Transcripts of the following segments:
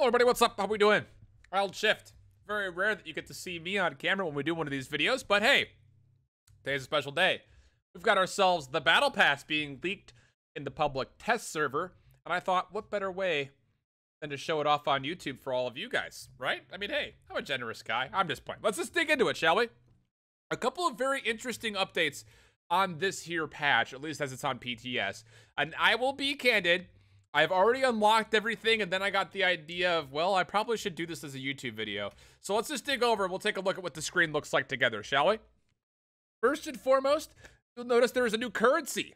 Hello everybody, what's up? How we doing? IHOLDSHIFT. Very rare that you get to see me on camera when we do one of these videos, but hey, today's a special day. We've got ourselves the Battle Pass being leaked in the public test server, and I thought, what better way than to show it off on YouTube for all of you guys, right? I mean, hey, I'm a generous guy. I'm just playing. Let's just dig into it, shall we? A couple of very interesting updates on this here patch, at least as it's on PTS. And I will be candid, I've already unlocked everything, and then I got the idea of, well, I probably should do this as a YouTube video. So let's just dig over and we'll take a look at what the screen looks like together, shall we? First and foremost, you'll notice there is a new currency.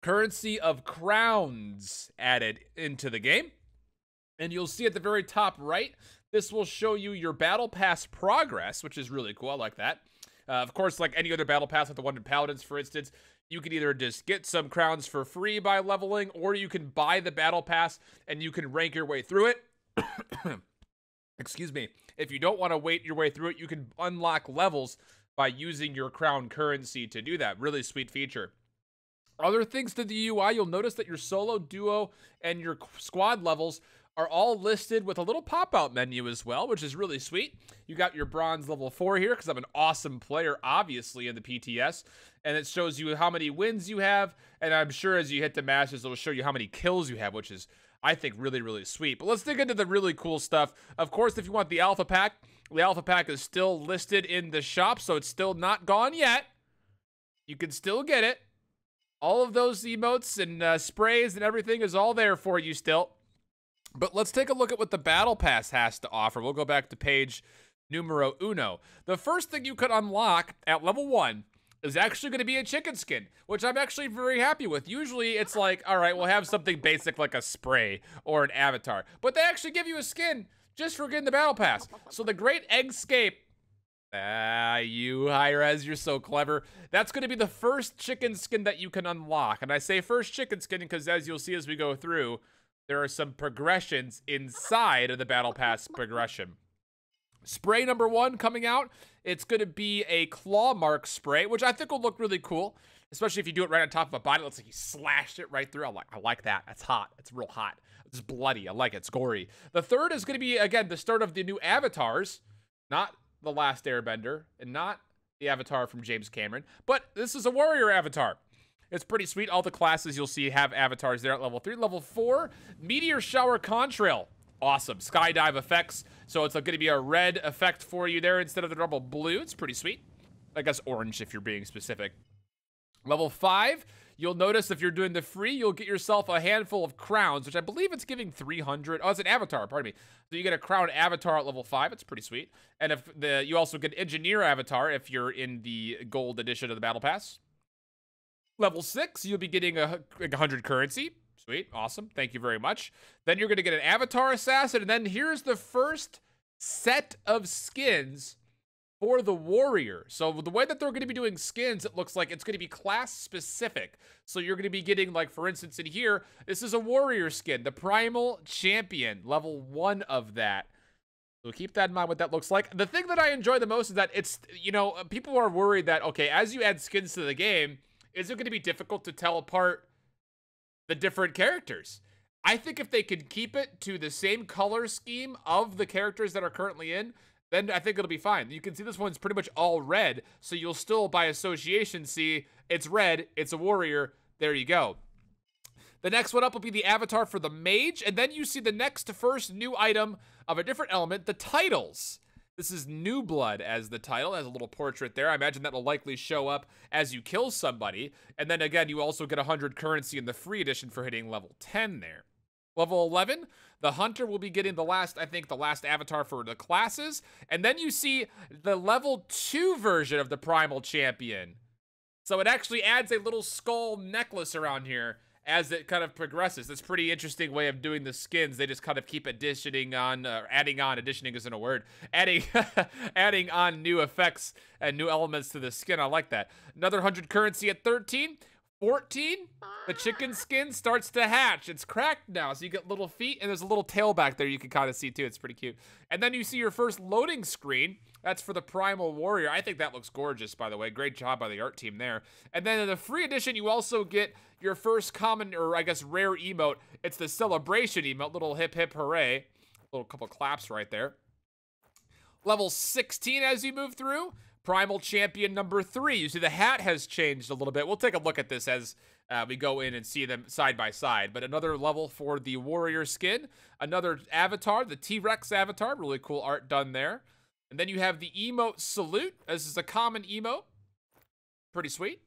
Currency of crowns added into the game. And you'll see at the very top right, this will show you your battle pass progress, which is really cool. I like that. Uh, of course, like any other battle pass, like the one in Paladins, for instance, you can either just get some crowns for free by leveling, or you can buy the battle pass and you can rank your way through it. Excuse me. If you don't want to wait your way through it, you can unlock levels by using your crown currency to do that. Really sweet feature. Other things to the UI, you'll notice that your solo, duo, and your squad levels are all listed with a little pop-out menu as well, which is really sweet. You got your bronze level 4 here because I'm an awesome player, obviously, in the PTS. And it shows you how many wins you have. And I'm sure as you hit the masters, it'll show you how many kills you have, which is, I think, really, really sweet. But let's dig into the really cool stuff. Of course, if you want the alpha pack, the alpha pack is still listed in the shop, so it's still not gone yet. You can still get it. All of those emotes and uh, sprays and everything is all there for you still. But let's take a look at what the Battle Pass has to offer. We'll go back to page numero uno. The first thing you could unlock at level one is actually going to be a chicken skin, which I'm actually very happy with. Usually it's like, all right, we'll have something basic like a spray or an avatar, but they actually give you a skin just for getting the battle pass. So the Great Eggscape, ah, you Hi-Rez, you're so clever. That's going to be the first chicken skin that you can unlock. And I say first chicken skin because as you'll see as we go through, there are some progressions inside of the Battle Pass progression. Spray number one coming out. It's going to be a claw mark spray, which I think will look really cool, especially if you do it right on top of a body. It looks like you slashed it right through. I like, I like that. That's hot. It's real hot. It's bloody. I like it. It's gory. The third is going to be, again, the start of the new avatars, not the last airbender and not the avatar from James Cameron, but this is a warrior avatar. It's pretty sweet. All the classes you'll see have avatars there at level 3. Level 4, Meteor Shower Contrail. Awesome. Skydive effects. So it's going to be a red effect for you there instead of the normal blue. It's pretty sweet. I guess orange if you're being specific. Level 5, you'll notice if you're doing the free, you'll get yourself a handful of crowns, which I believe it's giving 300. Oh, it's an avatar, pardon me. So you get a crown avatar at level 5. It's pretty sweet. And if the you also get engineer avatar if you're in the gold edition of the battle pass. Level 6, you'll be getting a, a 100 currency. Sweet, awesome. Thank you very much. Then you're going to get an avatar assassin, and then here's the first set of skins for the warrior. So the way that they're going to be doing skins, it looks like it's going to be class specific. So you're going to be getting like, for instance, in here, this is a warrior skin, the primal champion, level one of that. So keep that in mind what that looks like. The thing that I enjoy the most is that it's, you know, people are worried that, okay, as you add skins to the game, is it going to be difficult to tell apart the different characters? I think if they could keep it to the same color scheme of the characters that are currently in, then I think it'll be fine. You can see this one's pretty much all red, so you'll still, by association, see it's red, it's a warrior, there you go. The next one up will be the avatar for the mage, and then you see the next first new item of a different element, the titles. This is New Blood as the title, has a little portrait there. I imagine that will likely show up as you kill somebody. And then again, you also get 100 currency in the free edition for hitting level 10 there. Level 11, the Hunter will be getting the last, I think, the last avatar for the classes. And then you see the level 2 version of the Primal Champion. So it actually adds a little skull necklace around here as it kind of progresses. That's pretty interesting way of doing the skins. They just kind of keep additioning on, uh, adding on, additioning isn't a word, adding, adding on new effects and new elements to the skin. I like that. Another 100 currency at 13. 14, the chicken skin starts to hatch. It's cracked now, so you get little feet, and there's a little tail back there you can kind of see too. It's pretty cute. And then you see your first loading screen. That's for the Primal Warrior. I think that looks gorgeous, by the way. Great job by the art team there. And then in the free edition, you also get your first common, or I guess rare emote. It's the Celebration emote, little hip hip hooray. A Little couple claps right there. Level 16 as you move through. Primal Champion number three. You see the hat has changed a little bit. We'll take a look at this as uh, we go in and see them side by side. But another level for the warrior skin. Another avatar, the T-Rex avatar. Really cool art done there. And then you have the emote salute. This is a common emote. Pretty sweet.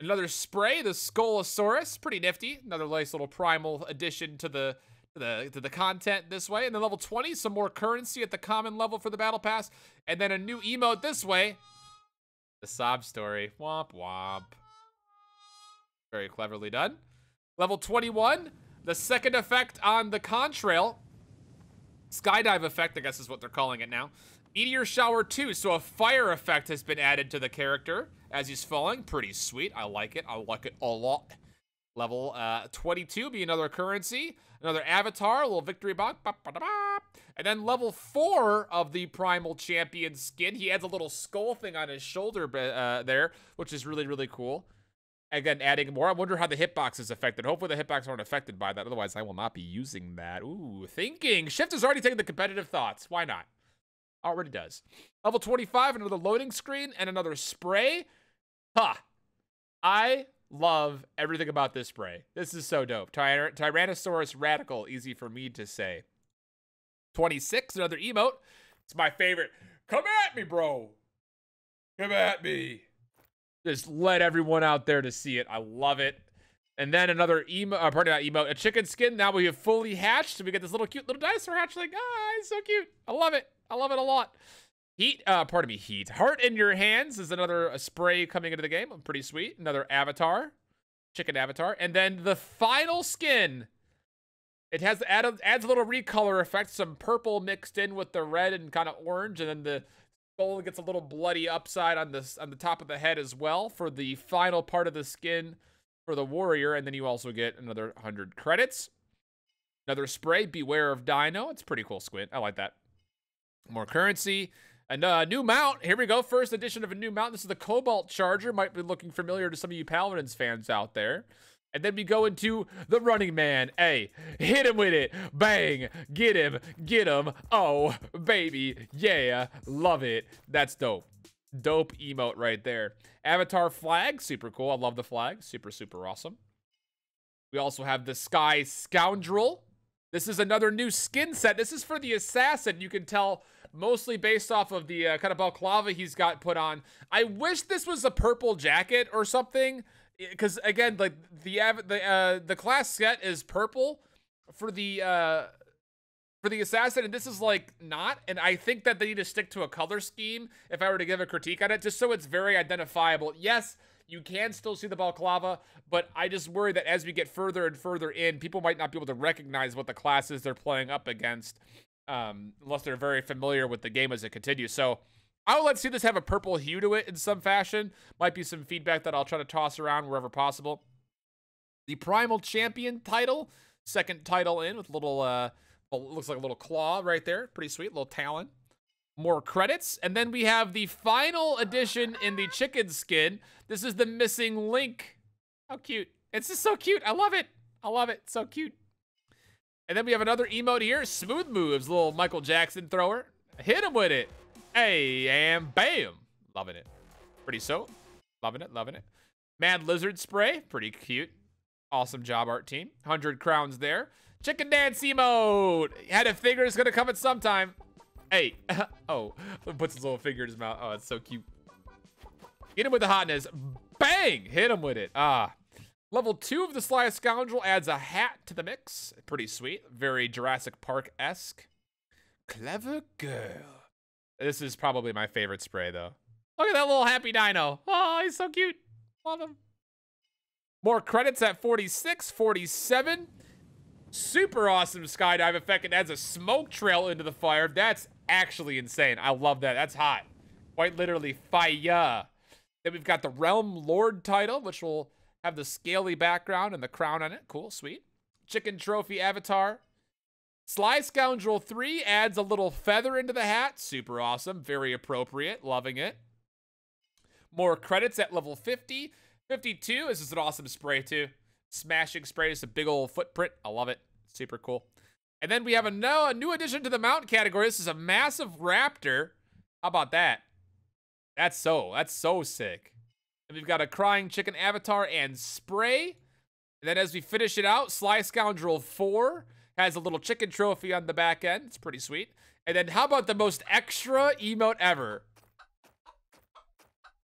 Another spray, the Skulosaurus. Pretty nifty. Another nice little primal addition to the the to the content this way. And then level 20, some more currency at the common level for the battle pass. And then a new emote this way. The sob story. Womp womp. Very cleverly done. Level 21, the second effect on the contrail. Skydive effect, I guess is what they're calling it now. Meteor Shower 2, so a fire effect has been added to the character as he's falling. Pretty sweet. I like it. I like it a lot. Level uh, 22 be another currency. Another avatar, a little victory box. And then level 4 of the Primal Champion skin. He adds a little skull thing on his shoulder uh, there, which is really, really cool. Again, adding more. I wonder how the hitbox is affected. Hopefully the hitbox aren't affected by that. Otherwise, I will not be using that. Ooh, thinking. Shift has already taken the competitive thoughts. Why not? Already does. Level 25, another loading screen and another spray. Huh. I love everything about this spray. This is so dope. Tyr Tyrannosaurus Radical, easy for me to say. 26, another emote. It's my favorite. Come at me, bro. Come at me. Just let everyone out there to see it. I love it. And then another emo, uh, pardon not emo, a chicken skin. Now we have fully hatched. We get this little cute little dinosaur hatchling. Ah, he's so cute. I love it. I love it a lot. Heat, uh, pardon me, heat. Heart in your hands is another spray coming into the game. Pretty sweet. Another avatar, chicken avatar. And then the final skin. It has add, adds a little recolor effect, some purple mixed in with the red and kind of orange, and then the skull gets a little bloody upside on this on the top of the head as well for the final part of the skin for the warrior and then you also get another 100 credits another spray beware of dino it's pretty cool squint i like that more currency and a uh, new mount here we go first edition of a new mount this is the cobalt charger might be looking familiar to some of you paladins fans out there and then we go into the running man. Hey, hit him with it. Bang. Get him. Get him. Oh, baby. Yeah. Love it. That's dope. Dope emote right there. Avatar flag. Super cool. I love the flag. Super, super awesome. We also have the Sly Scoundrel. This is another new skin set. This is for the assassin. You can tell mostly based off of the uh, kind of balaclava he's got put on. I wish this was a purple jacket or something because again, like the the uh, the class set is purple for the uh, for the assassin, and this is like not. And I think that they need to stick to a color scheme if I were to give a critique on it, just so it's very identifiable. Yes, you can still see the balaclava, but I just worry that as we get further and further in, people might not be able to recognize what the classes they're playing up against, um, unless they're very familiar with the game as it continues. So I'll let see this have a purple hue to it in some fashion. Might be some feedback that I'll try to toss around wherever possible. The Primal Champion title, second title in with little, uh, well, looks like a little claw right there. Pretty sweet, little talon. More credits. And then we have the final edition in the chicken skin. This is the missing link. How cute. It's just so cute. I love it. I love it. So cute. And then we have another emote here. Smooth moves, little Michael Jackson thrower. Hit him with it. Hey, and bam. Loving it. Pretty so. Loving it, loving it. Mad Lizard Spray. Pretty cute. Awesome job, art team. 100 crowns there. Chicken Dance emote. Had a figure it's going to come at some time. Hey. oh. Puts his little finger in his mouth. Oh, it's so cute. Get him with the hotness. Bang! Hit him with it. Ah. Level 2 of the Sly Scoundrel adds a hat to the mix. Pretty sweet. Very Jurassic Park-esque. Clever girl. This is probably my favorite spray, though. Look at that little happy dino. Oh, he's so cute. Love him. More credits at 46, 47. Super awesome skydive effect. It adds a smoke trail into the fire. That's actually insane. I love that. That's hot. Quite literally fire. Then we've got the Realm Lord title, which will have the scaly background and the crown on it. Cool, sweet. Chicken Trophy Avatar. Sly Scoundrel 3 adds a little feather into the hat. Super awesome. Very appropriate. Loving it. More credits at level 50. 52. This is an awesome spray, too. Smashing spray. It's a big old footprint. I love it. Super cool. And then we have a, no, a new addition to the mount category. This is a massive raptor. How about that? That's so, that's so sick. And we've got a crying chicken avatar and spray. And then as we finish it out, Sly Scoundrel 4 has a little chicken trophy on the back end. It's pretty sweet. And then how about the most extra emote ever?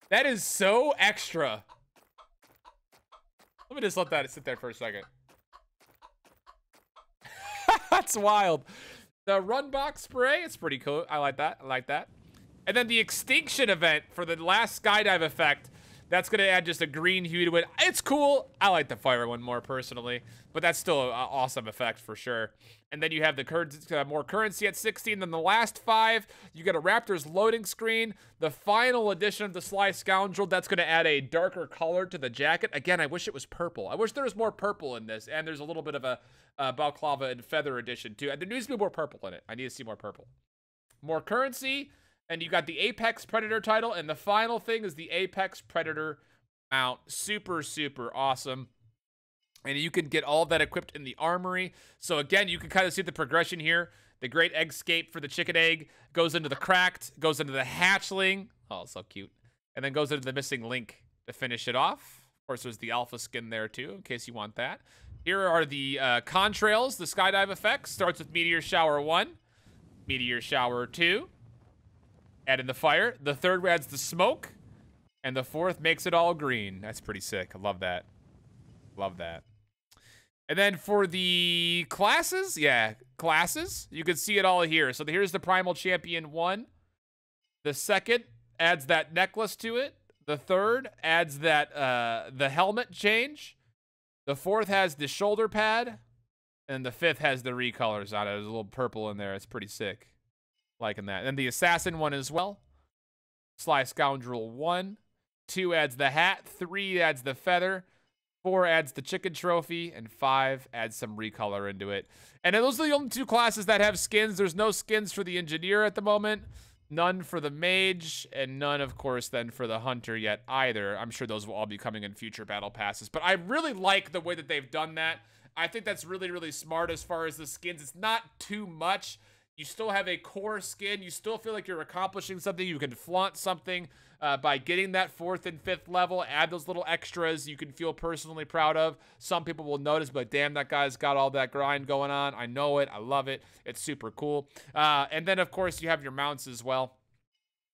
That is so extra. Let me just let that sit there for a second. That's wild. The run box spray, it's pretty cool. I like that. I like that. And then the extinction event for the last skydive effect. That's going to add just a green hue to it. It's cool. I like the fire one more personally, but that's still an awesome effect for sure. And then you have the cur uh, more currency at 16 than the last five. You get a Raptors loading screen. The final edition of the Sly Scoundrel, that's going to add a darker color to the jacket. Again, I wish it was purple. I wish there was more purple in this. And there's a little bit of a uh, balaclava and feather edition too. And there needs to be more purple in it. I need to see more purple. More currency. And you got the Apex Predator title. And the final thing is the Apex Predator mount. Super, super awesome. And you can get all that equipped in the armory. So again, you can kind of see the progression here. The great egg scape for the chicken egg goes into the cracked, goes into the hatchling. Oh, so cute. And then goes into the missing link to finish it off. Of course, there's the alpha skin there too, in case you want that. Here are the uh, contrails, the skydive effects. Starts with Meteor Shower 1, Meteor Shower 2, add in the fire. The third adds the smoke, and the fourth makes it all green. That's pretty sick. I love that. Love that. And then for the classes, yeah, classes, you can see it all here. So here's the Primal Champion 1. The second adds that necklace to it. The third adds that uh, the helmet change. The fourth has the shoulder pad. And the fifth has the recolors on it. There's a little purple in there. It's pretty sick. Liking that. And the assassin one as well. Sly Scoundrel 1. 2 adds the hat. 3 adds the feather. Four adds the chicken trophy, and five adds some recolor into it. And those are the only two classes that have skins. There's no skins for the engineer at the moment, none for the mage, and none, of course, then for the hunter yet either. I'm sure those will all be coming in future battle passes. But I really like the way that they've done that. I think that's really, really smart as far as the skins. It's not too much. You still have a core skin. You still feel like you're accomplishing something. You can flaunt something uh, by getting that fourth and fifth level, add those little extras you can feel personally proud of. Some people will notice, but damn, that guy's got all that grind going on. I know it. I love it. It's super cool. Uh, and then, of course, you have your mounts as well.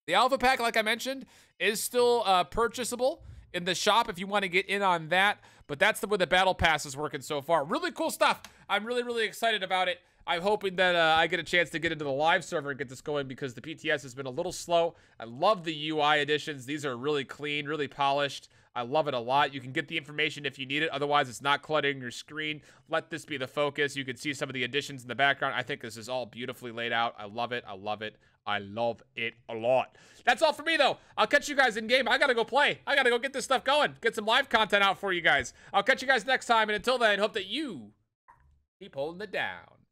The Alpha Pack, like I mentioned, is still uh, purchasable in the shop if you want to get in on that. But that's the way the Battle Pass is working so far. Really cool stuff. I'm really, really excited about it. I'm hoping that uh, I get a chance to get into the live server and get this going because the PTS has been a little slow. I love the UI additions. These are really clean, really polished. I love it a lot. You can get the information if you need it. Otherwise, it's not cluttering your screen. Let this be the focus. You can see some of the additions in the background. I think this is all beautifully laid out. I love it. I love it. I love it a lot. That's all for me, though. I'll catch you guys in game. I got to go play. I got to go get this stuff going. Get some live content out for you guys. I'll catch you guys next time. And until then, hope that you keep holding it down.